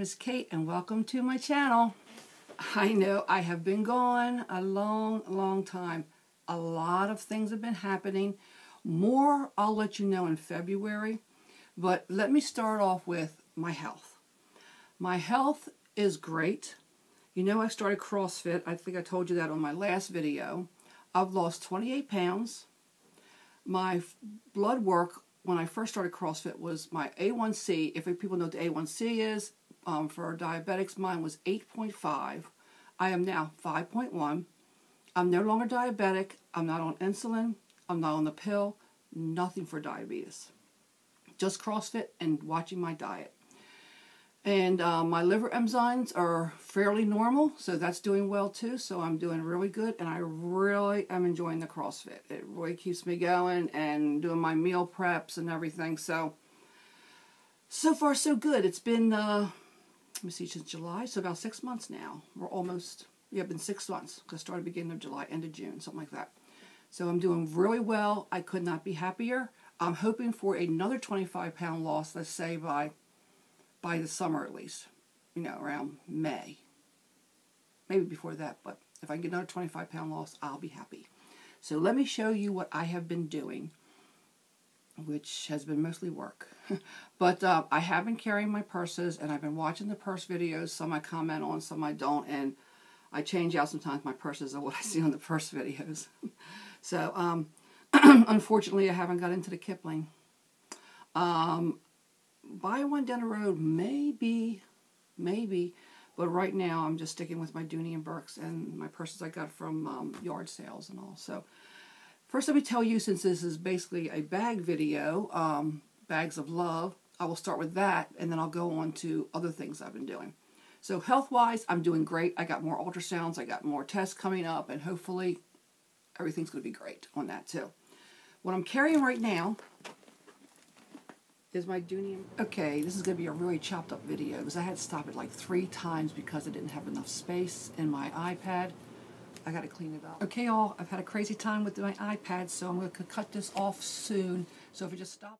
is Kate and welcome to my channel. I know I have been gone a long, long time. A lot of things have been happening. More I'll let you know in February. But let me start off with my health. My health is great. You know I started CrossFit. I think I told you that on my last video. I've lost 28 pounds. My blood work when I first started CrossFit was my A1C. If people know what the A1C is, um, for diabetics, mine was 8.5. I am now 5.1. I'm no longer diabetic. I'm not on insulin. I'm not on the pill. Nothing for diabetes. Just CrossFit and watching my diet. And uh, my liver enzymes are fairly normal, so that's doing well too. So I'm doing really good, and I really am enjoying the CrossFit. It really keeps me going and doing my meal preps and everything. So, so far so good. It's been, uh, let me see, since July, so about six months now. We're almost, yeah, been six months I started beginning of July, end of June, something like that. So I'm doing really well. I could not be happier. I'm hoping for another 25 pound loss, let's say by by the summer at least, you know, around May. Maybe before that, but if I can get another 25 pound loss, I'll be happy. So let me show you what I have been doing, which has been mostly work. but uh, I have been carrying my purses and I've been watching the purse videos. Some I comment on, some I don't. And I change out sometimes my purses of what I see on the purse videos. so um, unfortunately, I haven't got into the Kipling. Um, buy one down the road, maybe, maybe. But right now, I'm just sticking with my Dooney and Bourkes and my purses I got from um, yard sales and all. So, first, let me tell you, since this is basically a bag video, um, bags of love, I will start with that, and then I'll go on to other things I've been doing. So, health-wise, I'm doing great. I got more ultrasounds, I got more tests coming up, and hopefully, everything's going to be great on that too. What I'm carrying right now is my Dooney. Okay, this is going to be a really chopped up video because I had to stop it like three times because I didn't have enough space in my iPad. I got to clean it up. Okay, all, I've had a crazy time with my iPad, so I'm going to cut this off soon. So if you just stop.